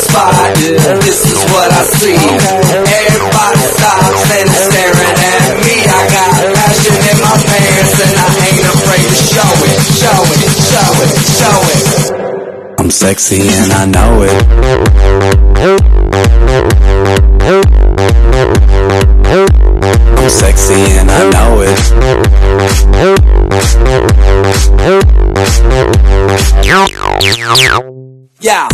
spot. This is what I see. Everybody stops and is staring at me. I got passion in my pants and I ain't afraid to show it, show it, show it, show it. I'm sexy and I know it. I'm sexy and I know it. Yeah.